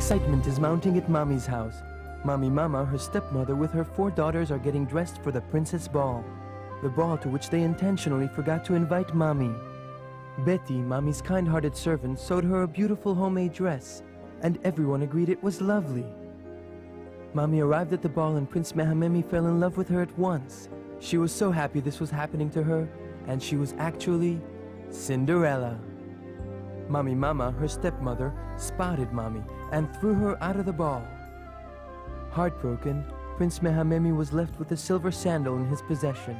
Excitement is mounting at Mommy's house. Mommy Mama, her stepmother, with her four daughters are getting dressed for the princess ball. The ball to which they intentionally forgot to invite Mommy. Betty, Mommy's kind-hearted servant, sewed her a beautiful homemade dress, and everyone agreed it was lovely. Mommy arrived at the ball and Prince Mehamemi fell in love with her at once. She was so happy this was happening to her, and she was actually Cinderella. Mommy Mama, her stepmother, spotted Mommy and threw her out of the ball. Heartbroken, Prince Mehamemi was left with a silver sandal in his possession.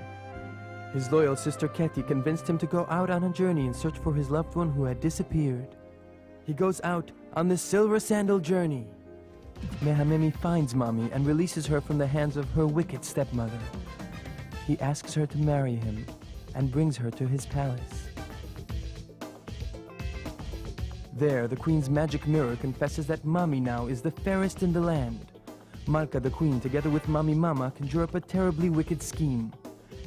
His loyal sister Keti convinced him to go out on a journey in search for his loved one who had disappeared. He goes out on the silver sandal journey. Mehamemi finds Mommy and releases her from the hands of her wicked stepmother. He asks her to marry him and brings her to his palace. There, the queen's magic mirror confesses that Mommy now is the fairest in the land. Malka the queen, together with Mommy Mama, conjure up a terribly wicked scheme.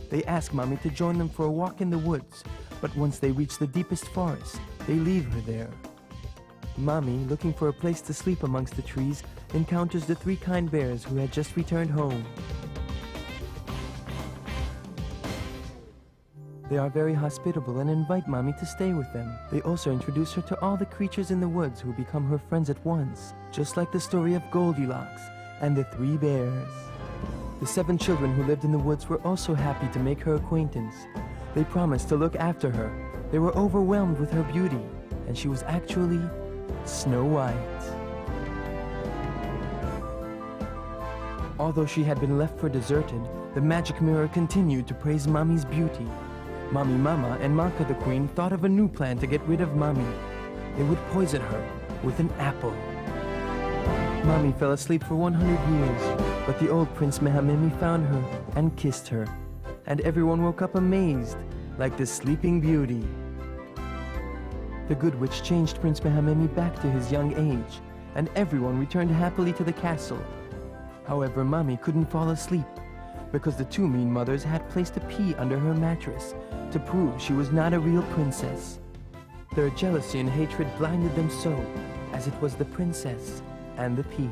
They ask Mommy to join them for a walk in the woods, but once they reach the deepest forest, they leave her there. Mommy, looking for a place to sleep amongst the trees, encounters the three kind bears who had just returned home. They are very hospitable and invite Mommy to stay with them. They also introduce her to all the creatures in the woods who become her friends at once, just like the story of Goldilocks and the Three Bears. The seven children who lived in the woods were also happy to make her acquaintance. They promised to look after her. They were overwhelmed with her beauty, and she was actually Snow White. Although she had been left for deserted, the magic mirror continued to praise Mommy's beauty. Mommy Mama and Maka the Queen thought of a new plan to get rid of Mommy. They would poison her with an apple. Mommy fell asleep for 100 years, but the old Prince Mehamemi found her and kissed her. And everyone woke up amazed, like the sleeping beauty. The good witch changed Prince Mehamemi back to his young age, and everyone returned happily to the castle. However, Mommy couldn't fall asleep, because the two mean mothers had placed a pea under her mattress to prove she was not a real princess. Their jealousy and hatred blinded them so, as it was the princess and the pea.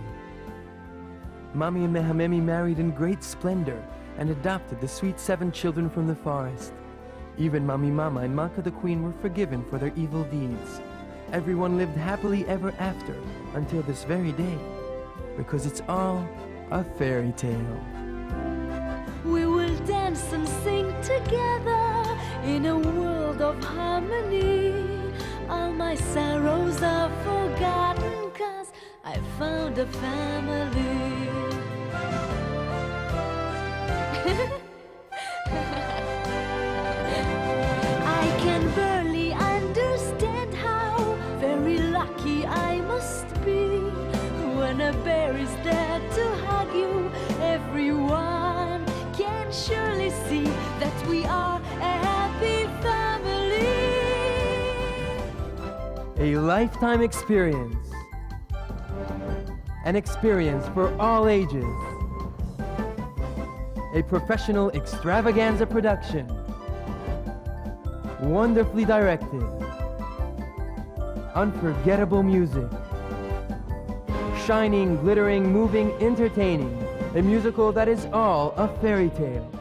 Mommy and Mehamemi married in great splendor and adopted the sweet seven children from the forest. Even Mommy Mama and Maka the Queen were forgiven for their evil deeds. Everyone lived happily ever after until this very day, because it's all a fairy tale. We will dance and sing together in a world of harmony. All my sorrows are forgotten cause I found a family. I can barely understand how very lucky I must be when a bear is there to hug you. Everyone A lifetime experience. An experience for all ages. A professional extravaganza production. Wonderfully directed. Unforgettable music. Shining, glittering, moving, entertaining. A musical that is all a fairy tale.